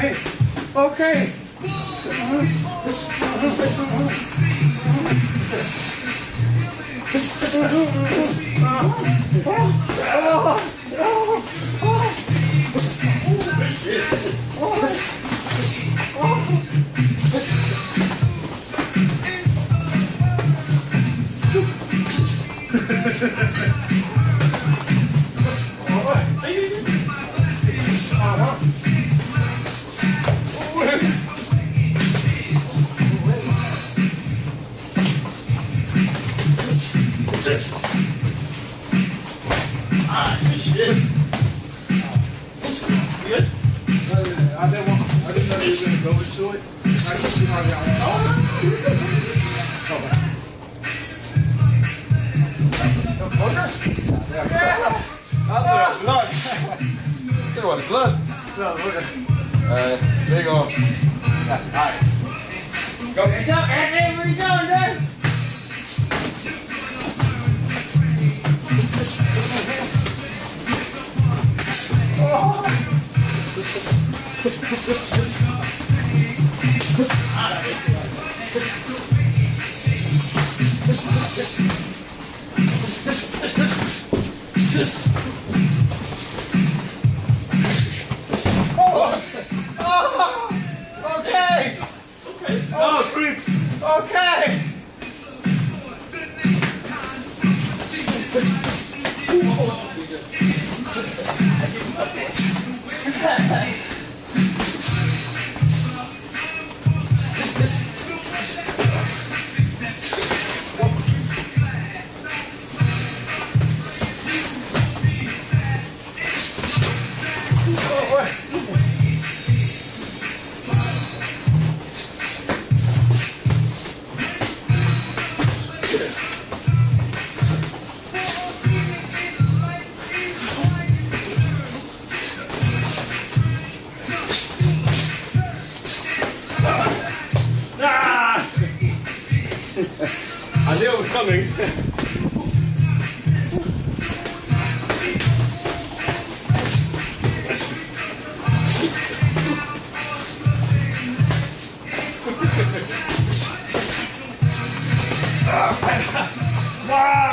Okay, okay. I didn't want, I didn't know you were gonna go into it. I just see how y'all. Blood. Look at the blood. No, look at Uh, there you go. Go. What's up, Anthony? Where you going, dude? Oh, okay. Knew it was coming. Ah!